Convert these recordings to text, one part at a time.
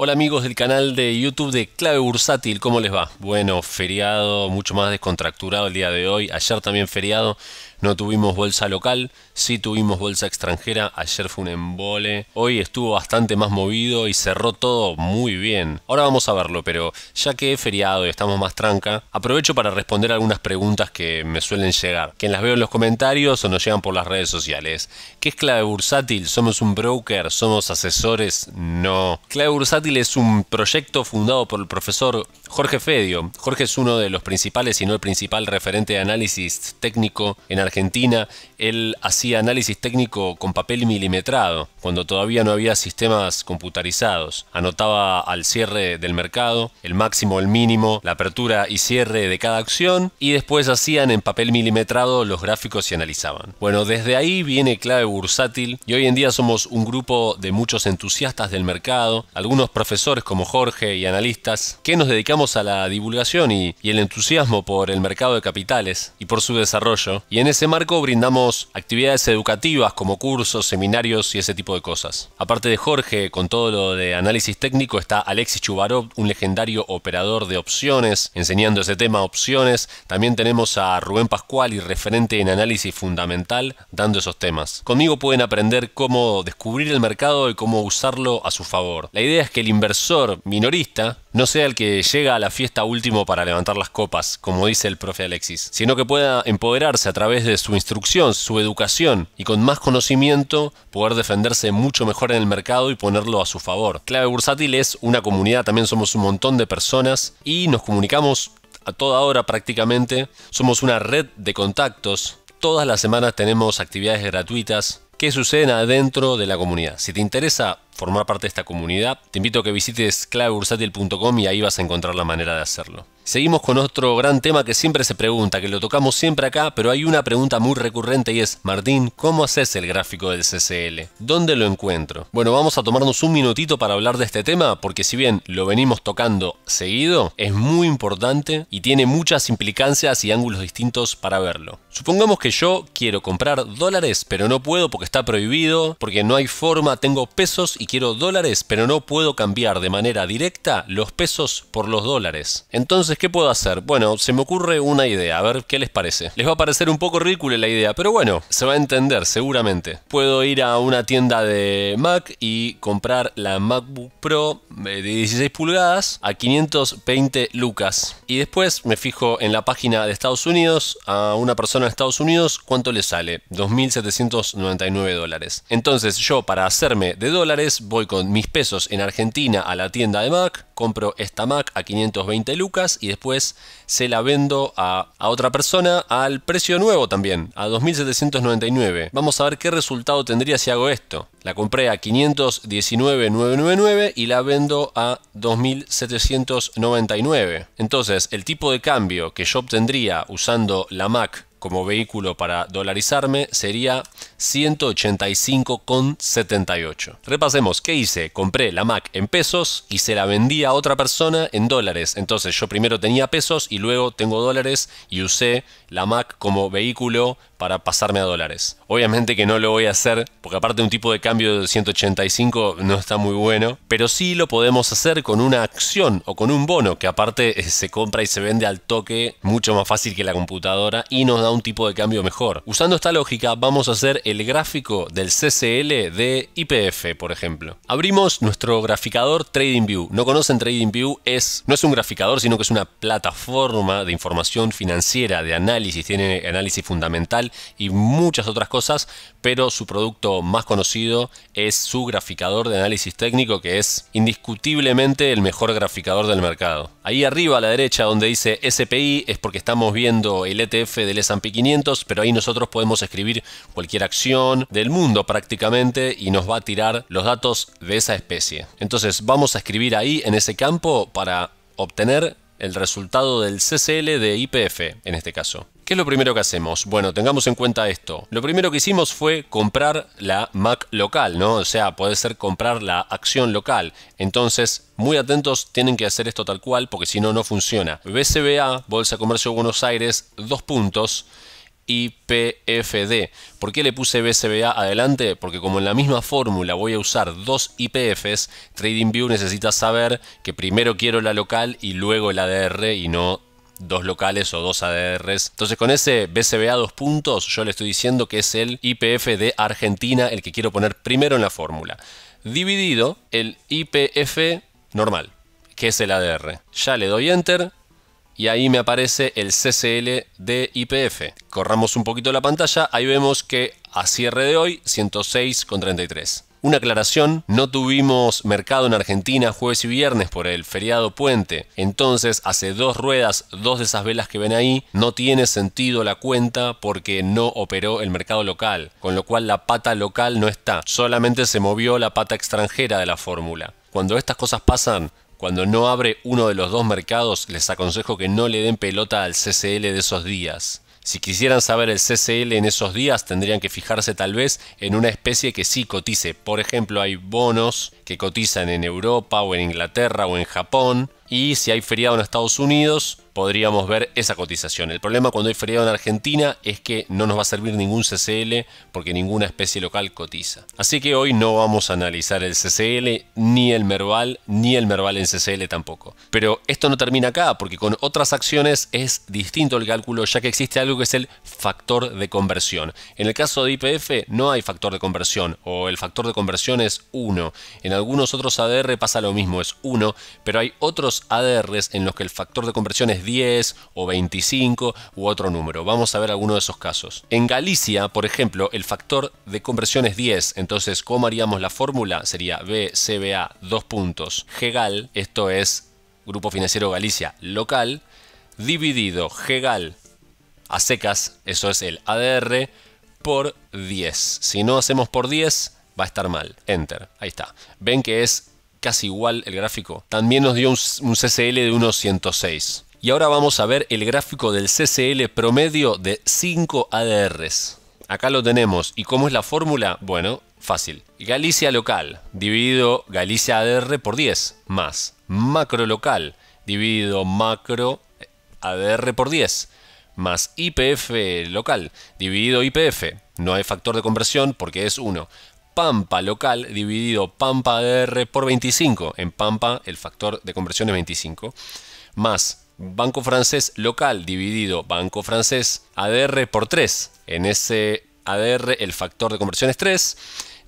Hola amigos del canal de YouTube de Clave Bursátil, ¿cómo les va? Bueno, feriado, mucho más descontracturado el día de hoy, ayer también feriado, no tuvimos bolsa local, sí tuvimos bolsa extranjera, ayer fue un embole, hoy estuvo bastante más movido y cerró todo muy bien. Ahora vamos a verlo, pero ya que es feriado y estamos más tranca, aprovecho para responder algunas preguntas que me suelen llegar, que las veo en los comentarios o nos llegan por las redes sociales. ¿Qué es clave bursátil? ¿Somos un broker? ¿Somos asesores? No. Clave bursátil es un proyecto fundado por el profesor Jorge Fedio. Jorge es uno de los principales, si no el principal referente de análisis técnico en Argentina. Él hacía análisis técnico con papel milimetrado, cuando todavía no había sistemas computarizados. Anotaba al cierre del mercado el máximo, el mínimo, la apertura y cierre de cada acción y después hacían en papel milimetrado los gráficos y analizaban. Bueno, desde ahí viene clave bursátil y hoy en día somos un grupo de muchos entusiastas del mercado, algunos profesores como Jorge y analistas que nos dedicamos a la divulgación y, el entusiasmo por el mercado de capitales y por su desarrollo, y en ese marco brindamos actividades educativas como cursos, seminarios y ese tipo de cosas. Aparte de Jorge, con todo lo de análisis técnico, está Alexis Chubarov, un legendario operador de opciones, enseñando ese tema opciones. También tenemos a Rubén Pascual y referente en análisis fundamental, dando esos temas. Conmigo pueden aprender cómo descubrir el mercado y cómo usarlo a su favor. La idea es que el inversor minorista no sea el que llega a la fiesta último para levantar las copas, como dice el profe Alexis, sino que pueda empoderarse a través de su instrucción, su educación y con más conocimiento poder defenderse mucho mejor en el mercado y ponerlo a su favor. Clave Bursátil es una comunidad, también somos un montón de personas y nos comunicamos a toda hora prácticamente. Somos una red de contactos. Todas las semanas tenemos actividades gratuitas que suceden adentro de la comunidad. Si te interesa formar parte de esta comunidad, te invito a que visites clavebursátil.com y ahí vas a encontrar la manera de hacerlo. Seguimos con otro gran tema que siempre se pregunta, que lo tocamos siempre acá, pero hay una pregunta muy recurrente y es, Martín, ¿cómo haces el gráfico del CCL? ¿Dónde lo encuentro? Bueno, vamos a tomarnos un minutito para hablar de este tema, porque si bien lo venimos tocando seguido, es muy importante y tiene muchas implicancias y ángulos distintos para verlo. Supongamos que yo quiero comprar dólares, pero no puedo porque está prohibido, porque no hay forma, tengo pesos y quiero dólares, pero no puedo cambiar de manera directa los pesos por los dólares. Entonces, ¿qué puedo hacer? Bueno, se me ocurre una idea, a ver qué les parece. Les va a parecer un poco ridícula la idea, pero bueno, se va a entender seguramente. Puedo ir a una tienda de Mac y comprar la MacBook Pro de 16 pulgadas a 520 lucas. Y después me fijo en la página de Estados Unidos, a una persona en Estados Unidos, ¿cuánto le sale? 2.799 dólares. Entonces yo para hacerme de dólares voy con mis pesos en Argentina a la tienda de Mac, compro esta Mac a 520 lucas y después se la vendo a, otra persona al precio nuevo también, a 2.799. Vamos a ver qué resultado tendría si hago esto. La compré a 519.999 y la vendo a 2.799. Entonces, el tipo de cambio que yo obtendría usando la Mac como vehículo para dolarizarme sería 185,78. Repasemos, ¿qué hice? Compré la Mac en pesos y se la vendí a otra persona en dólares. Entonces yo primero tenía pesos y luego tengo dólares y usé la Mac como vehículo para pasarme a dólares. Obviamente que no lo voy a hacer porque aparte un tipo de cambio de 185 no está muy bueno, pero sí lo podemos hacer con una acción o con un bono que aparte se compra y se vende al toque mucho más fácil que la computadora y nos da un tipo de cambio mejor. Usando esta lógica vamos a hacer el gráfico del CCL de IPF, por ejemplo. Abrimos nuestro graficador TradingView. No conocen TradingView, es, no es un graficador, sino que es una plataforma de información financiera, de análisis, tiene análisis fundamental y muchas otras cosas, pero su producto más conocido es su graficador de análisis técnico, que es indiscutiblemente el mejor graficador del mercado. Ahí arriba a la derecha donde dice SPI es porque estamos viendo el ETF del S&P 500, pero ahí nosotros podemos escribir cualquier acción del mundo prácticamente y nos va a tirar los datos de esa especie. Entonces vamos a escribir ahí en ese campo para obtener el resultado del CCL de IPF en este caso. ¿Qué es lo primero que hacemos? Bueno, tengamos en cuenta esto. Lo primero que hicimos fue comprar la MAC local, ¿no? O sea, puede ser comprar la acción local. Entonces, muy atentos, tienen que hacer esto tal cual porque si no, no funciona. BCBA, Bolsa de Comercio Buenos Aires, dos puntos. IPFD. ¿Por qué le puse BCBA adelante? Porque como en la misma fórmula voy a usar dos IPFs, TradingView necesita saber que primero quiero la local y luego el ADR y no dos locales o dos ADRs. Entonces con ese BCBA dos puntos yo le estoy diciendo que es el IPF de Argentina el que quiero poner primero en la fórmula. Dividido el IPF normal, que es el ADR. Ya le doy enter y ahí me aparece el CCL de IPF. Corramos un poquito la pantalla, ahí vemos que a cierre de hoy 106,33. Una aclaración, no tuvimos mercado en Argentina jueves y viernes por el feriado puente, entonces hace dos ruedas, dos de esas velas que ven ahí, no tiene sentido la cuenta porque no operó el mercado local, con lo cual la pata local no está, solamente se movió la pata extranjera de la fórmula. Cuando estas cosas pasan, cuando no abre uno de los dos mercados, les aconsejo que no le den pelota al CCL de esos días. Si quisieran saber el CCL en esos días, tendrían que fijarse tal vez en una especie que sí cotice. Por ejemplo, hay bonos que cotizan en Europa o en Inglaterra o en Japón. Y si hay feriado en Estados Unidos, podríamos ver esa cotización. El problema cuando hay feriado en Argentina es que no nos va a servir ningún CCL porque ninguna especie local cotiza. Así que hoy no vamos a analizar el CCL, ni el Merval, ni el Merval en CCL tampoco. Pero esto no termina acá porque con otras acciones es distinto el cálculo ya que existe algo que es el factor de conversión. En el caso de IPF no hay factor de conversión o el factor de conversión es 1. En algunos otros ADR pasa lo mismo, es 1, pero hay otros ADRs en los que el factor de conversión es 10 o 25 u otro número. Vamos a ver alguno de esos casos. En Galicia, por ejemplo, el factor de conversión es 10, entonces ¿cómo haríamos la fórmula? Sería BCBA 2 puntos GEGAL, esto es Grupo Financiero Galicia local, dividido GEGAL a secas, eso es el ADR, por 10. Si no hacemos por 10, va a estar mal. Enter. Ahí está. Ven que es casi igual el gráfico. También nos dio un, un CCL de unos 106. Y ahora vamos a ver el gráfico del CCL promedio de 5 ADRs. Acá lo tenemos. ¿Y cómo es la fórmula? Bueno, fácil. Galicia local dividido Galicia ADR por 10 más macro local dividido macro ADR por 10 más IPF local dividido IPF. No hay factor de conversión porque es 1. Pampa local dividido Pampa ADR por 25. En Pampa el factor de conversión es 25. Más Banco francés local dividido Banco francés ADR por 3. En ese ADR el factor de conversión es 3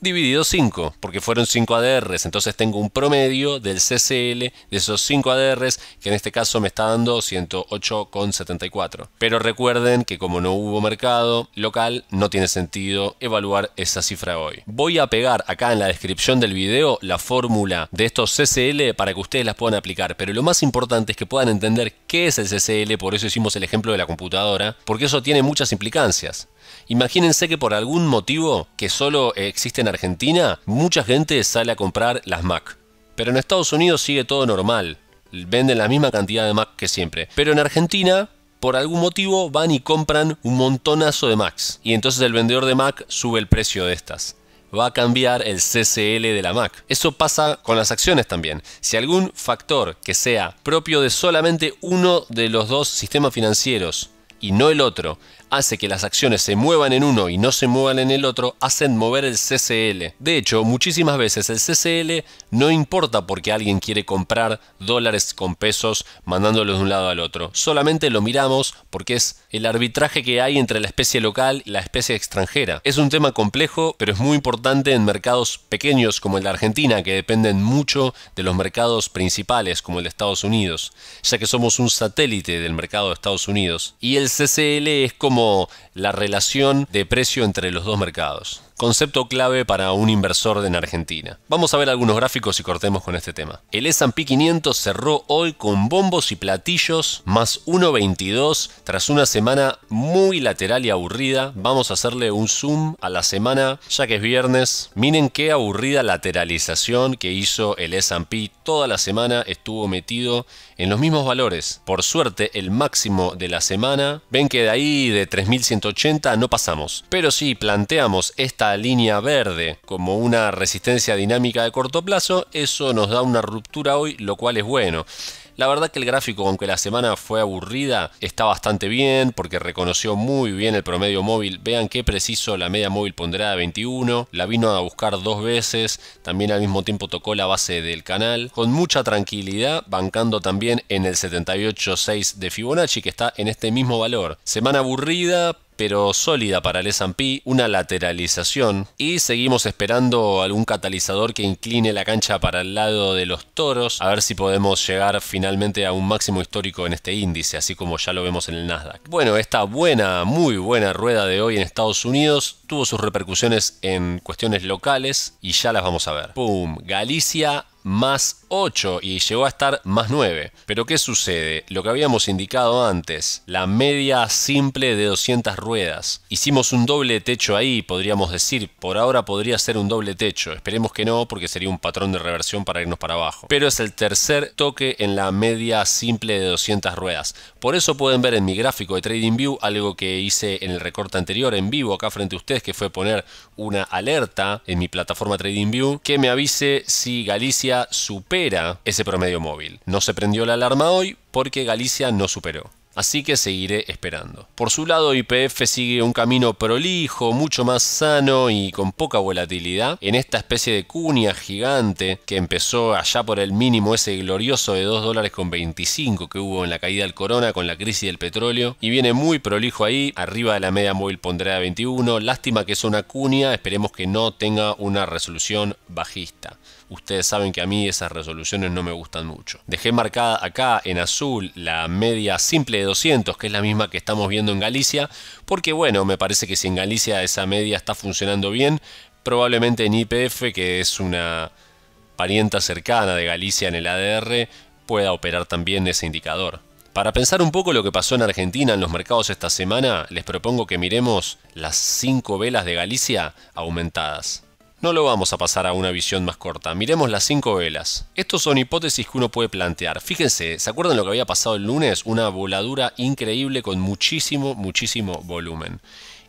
dividido 5, porque fueron 5 ADRs, entonces tengo un promedio del CCL de esos 5 ADRs, que en este caso me está dando 108,74. Pero recuerden que como no hubo mercado local, no tiene sentido evaluar esa cifra hoy. Voy a pegar acá en la descripción del video la fórmula de estos CCL para que ustedes las puedan aplicar, pero lo más importante es que puedan entender qué es el CCL, por eso hicimos el ejemplo de la computadora, porque eso tiene muchas implicancias. Imagínense que por algún motivo que solo existe en Argentina, mucha gente sale a comprar las Mac. Pero en Estados Unidos sigue todo normal. Venden la misma cantidad de Mac que siempre. Pero en Argentina, por algún motivo, van y compran un montonazo de Macs. Y entonces el vendedor de Mac sube el precio de estas va a cambiar el CCL de la Mac. Eso pasa con las acciones también. Si algún factor que sea propio de solamente uno de los dos sistemas financieros y no el otro hace que las acciones se muevan en uno y no se muevan en el otro, hacen mover el CCL. De hecho, muchísimas veces el CCL no importa porque alguien quiere comprar dólares con pesos mandándolos de un lado al otro. Solamente lo miramos porque es el arbitraje que hay entre la especie local y la especie extranjera. Es un tema complejo, pero es muy importante en mercados pequeños como el de Argentina, que dependen mucho de los mercados principales como el de Estados Unidos, ya que somos un satélite del mercado de Estados Unidos. Y el CCL es como la relación de precio entre los dos mercados. Concepto clave para un inversor en Argentina. Vamos a ver algunos gráficos y cortemos con este tema. El S&P 500 cerró hoy con bombos y platillos más 1.22 tras una semana muy lateral y aburrida. Vamos a hacerle un zoom a la semana ya que es viernes. Miren qué aburrida lateralización que hizo el S&P toda la semana estuvo metido en los mismos valores. Por suerte el máximo de la semana, ven que de ahí de 3180 no pasamos. Pero si planteamos esta línea verde como una resistencia dinámica de corto plazo, eso nos da una ruptura hoy, lo cual es bueno. La verdad que el gráfico, aunque la semana fue aburrida, está bastante bien porque reconoció muy bien el promedio móvil. Vean qué preciso la media móvil ponderada 21, la vino a buscar dos veces, también al mismo tiempo tocó la base del canal, con mucha tranquilidad, bancando también en el 78.6 de Fibonacci que está en este mismo valor. Semana aburrida, pero sólida para el S&P, una lateralización y seguimos esperando algún catalizador que incline la cancha para el lado de los toros, a ver si podemos llegar finalmente a un máximo histórico en este índice, así como ya lo vemos en el Nasdaq. Bueno, esta buena, muy buena rueda de hoy en Estados Unidos tuvo sus repercusiones en cuestiones locales y ya las vamos a ver. ¡Pum! Galicia más 8 y llegó a estar más 9. Pero ¿qué sucede? Lo que habíamos indicado antes, la media simple de 200 ruedas. Hicimos un doble techo ahí, podríamos decir, por ahora podría ser un doble techo. Esperemos que no, porque sería un patrón de reversión para irnos para abajo. Pero es el tercer toque en la media simple de 200 ruedas. Por eso pueden ver en mi gráfico de TradingView algo que hice en el recorte anterior en vivo acá frente a ustedes, que fue poner una alerta en mi plataforma TradingView que me avise si Galicia supera ese promedio móvil. No se prendió la alarma hoy porque Galicia no superó así que seguiré esperando. Por su lado, IPF sigue un camino prolijo, mucho más sano y con poca volatilidad en esta especie de cuña gigante que empezó allá por el mínimo ese glorioso de 2 dólares con 25 que hubo en la caída del corona con la crisis del petróleo y viene muy prolijo ahí, arriba de la media móvil ponderada 21. Lástima que es una cuña, esperemos que no tenga una resolución bajista. Ustedes saben que a mí esas resoluciones no me gustan mucho. Dejé marcada acá en azul la media simple de 200, que es la misma que estamos viendo en Galicia, porque bueno, me parece que si en Galicia esa media está funcionando bien, probablemente en IPF, que es una parienta cercana de Galicia en el ADR, pueda operar también ese indicador. Para pensar un poco lo que pasó en Argentina en los mercados esta semana, les propongo que miremos las 5 velas de Galicia aumentadas. No lo vamos a pasar a una visión más corta. Miremos las cinco velas. Estos son hipótesis que uno puede plantear. Fíjense, ¿se acuerdan lo que había pasado el lunes? Una voladura increíble con muchísimo, muchísimo volumen.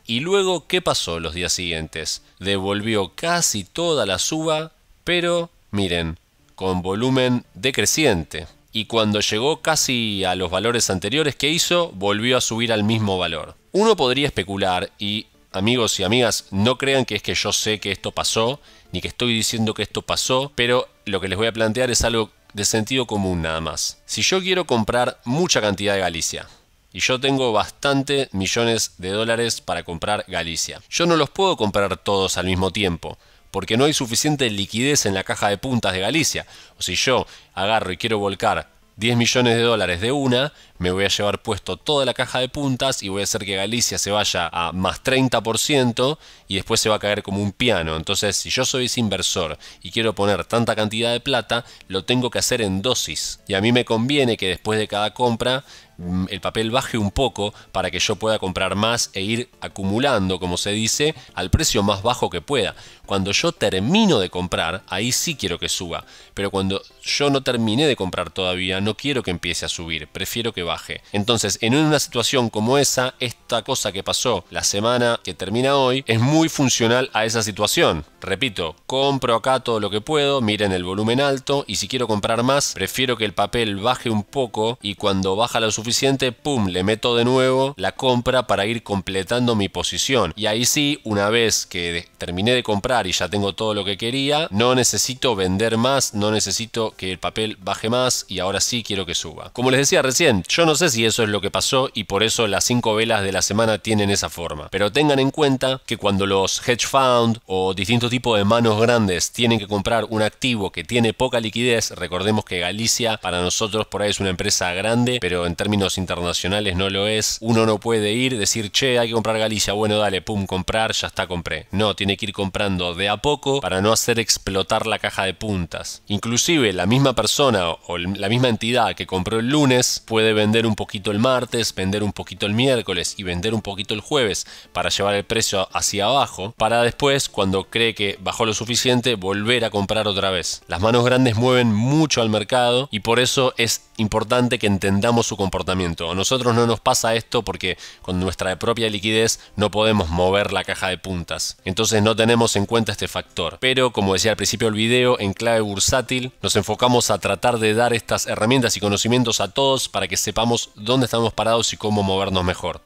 Y luego, ¿qué pasó los días siguientes? Devolvió casi toda la suba, pero, miren, con volumen decreciente. Y cuando llegó casi a los valores anteriores que hizo, volvió a subir al mismo valor. Uno podría especular y amigos y amigas, no crean que es que yo sé que esto pasó, ni que estoy diciendo que esto pasó, pero lo que les voy a plantear es algo de sentido común nada más. Si yo quiero comprar mucha cantidad de Galicia, y yo tengo bastante millones de dólares para comprar Galicia, yo no los puedo comprar todos al mismo tiempo, porque no hay suficiente liquidez en la caja de puntas de Galicia. O si yo agarro y quiero volcar 10 millones de dólares de una, me voy a llevar puesto toda la caja de puntas y voy a hacer que Galicia se vaya a más 30% y después se va a caer como un piano. Entonces, si yo soy ese inversor y quiero poner tanta cantidad de plata, lo tengo que hacer en dosis. Y a mí me conviene que después de cada compra mm, el papel baje un poco para que yo pueda comprar más e ir acumulando, como se dice, al precio más bajo que pueda. Cuando yo termino de comprar, ahí sí quiero que suba. Pero cuando yo no terminé de comprar todavía, no quiero que empiece a subir, prefiero que baje. Entonces, en una situación como esa, esta cosa que pasó la semana que termina hoy es muy funcional a esa situación. Repito, compro acá todo lo que puedo, miren el volumen alto y si quiero comprar más, prefiero que el papel baje un poco y cuando baja lo suficiente, pum, le meto de nuevo la compra para ir completando mi posición. Y ahí sí, una vez que terminé de comprar y ya tengo todo lo que quería, no necesito vender más, no necesito que el papel baje más y ahora sí quiero que suba. Como les decía recién, yo no sé si eso es lo que pasó y por eso las 5 velas de la semana tienen esa forma. Pero tengan en cuenta que cuando los hedge fund o distintos tipos de manos grandes tienen que comprar un activo que tiene poca liquidez, recordemos que Galicia para nosotros por ahí es una empresa grande, pero en términos internacionales no lo es. Uno no puede ir, decir, che, hay que comprar Galicia, bueno, dale, pum, comprar, ya está, compré. No, tiene que ir comprando de a poco para no hacer explotar la caja de puntas. Inclusive la misma persona o la misma entidad que compró el lunes puede vender vender un poquito el martes, vender un poquito el miércoles y vender un poquito el jueves para llevar el precio hacia abajo, para después, cuando cree que bajó lo suficiente, volver a comprar otra vez. Las manos grandes mueven mucho al mercado y por eso es importante que entendamos su comportamiento. A nosotros no nos pasa esto porque con nuestra propia liquidez no podemos mover la caja de puntas. Entonces no tenemos en cuenta este factor. Pero como decía al principio del video, en clave bursátil nos enfocamos a tratar de dar estas herramientas y conocimientos a todos para que sepamos dónde estamos parados y cómo movernos mejor.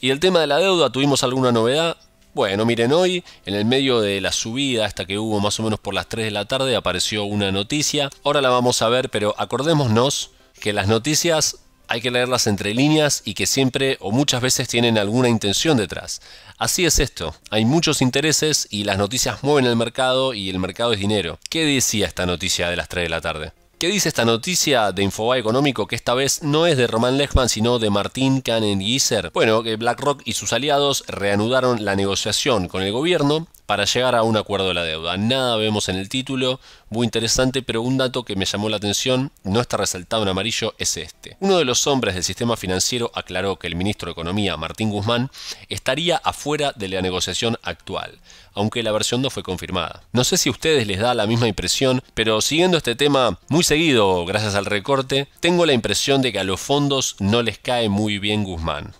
Y el tema de la deuda, ¿tuvimos alguna novedad? Bueno, miren, hoy en el medio de la subida, hasta que hubo más o menos por las 3 de la tarde, apareció una noticia. Ahora la vamos a ver, pero acordémonos que las noticias hay que leerlas entre líneas y que siempre o muchas veces tienen alguna intención detrás. Así es esto, hay muchos intereses y las noticias mueven el mercado y el mercado es dinero. ¿Qué decía esta noticia de las 3 de la tarde? ¿Qué dice esta noticia de Infobae Económico que esta vez no es de Román Lechman sino de Martín Cannon-Gieser? Bueno, que BlackRock y sus aliados reanudaron la negociación con el gobierno para llegar a un acuerdo de la deuda. Nada vemos en el título, muy interesante, pero un dato que me llamó la atención, no está resaltado en amarillo, es este. Uno de los hombres del sistema financiero aclaró que el ministro de Economía, Martín Guzmán, estaría afuera de la negociación actual, aunque la versión no fue confirmada. No sé si a ustedes les da la misma impresión, pero siguiendo este tema muy seguido gracias al recorte, tengo la impresión de que a los fondos no les cae muy bien Guzmán.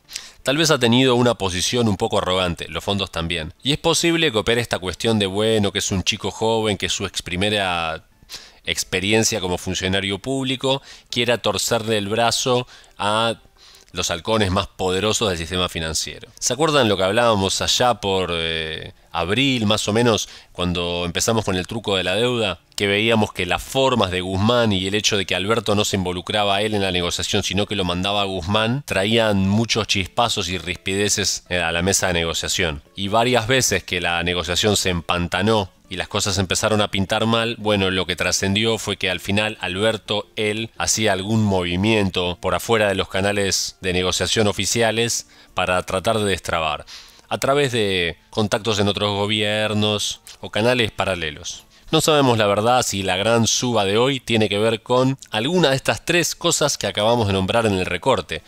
Tal vez ha tenido una posición un poco arrogante, los fondos también. Y es posible que opere esta cuestión de bueno, que es un chico joven, que su ex primera experiencia como funcionario público quiera torcerle el brazo a los halcones más poderosos del sistema financiero. ¿Se acuerdan lo que hablábamos allá por eh, abril, más o menos, cuando empezamos con el truco de la deuda? Que veíamos que las formas de Guzmán y el hecho de que Alberto no se involucraba a él en la negociación, sino que lo mandaba a Guzmán, traían muchos chispazos y rispideces eh, a la mesa de negociación. Y varias veces que la negociación se empantanó y las cosas empezaron a pintar mal, bueno, lo que trascendió fue que al final Alberto, él, hacía algún movimiento por afuera de los canales de negociación oficiales para tratar de destrabar, a través de contactos en otros gobiernos o canales paralelos. No sabemos la verdad si la gran suba de hoy tiene que ver con alguna de estas tres cosas que acabamos de nombrar en el recorte.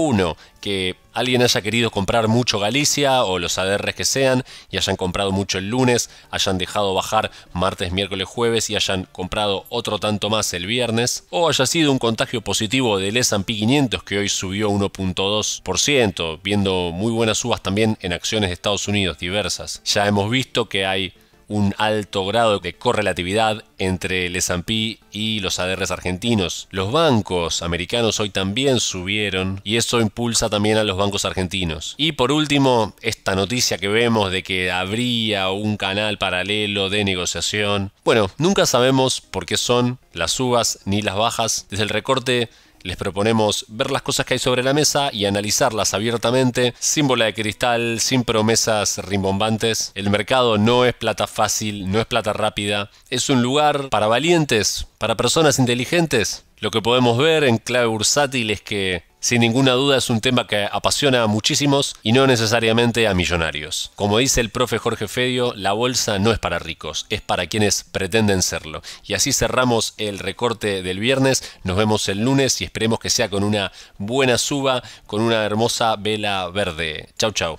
Uno, que alguien haya querido comprar mucho Galicia o los ADRs que sean y hayan comprado mucho el lunes, hayan dejado bajar martes, miércoles, jueves y hayan comprado otro tanto más el viernes, o haya sido un contagio positivo del S&P 500 que hoy subió 1.2%, viendo muy buenas subas también en acciones de Estados Unidos diversas. Ya hemos visto que hay un alto grado de correlatividad entre el S&P y los ADRs argentinos. Los bancos americanos hoy también subieron y eso impulsa también a los bancos argentinos. Y por último, esta noticia que vemos de que habría un canal paralelo de negociación. Bueno, nunca sabemos por qué son las subas ni las bajas. Desde el recorte les proponemos ver las cosas que hay sobre la mesa y analizarlas abiertamente, sin bola de cristal, sin promesas rimbombantes. El mercado no es plata fácil, no es plata rápida, es un lugar para valientes, para personas inteligentes. Lo que podemos ver en clave bursátil es que sin ninguna duda es un tema que apasiona a muchísimos y no necesariamente a millonarios. Como dice el profe Jorge Fedio, la bolsa no es para ricos, es para quienes pretenden serlo. Y así cerramos el recorte del viernes, nos vemos el lunes y esperemos que sea con una buena suba, con una hermosa vela verde. Chau chau.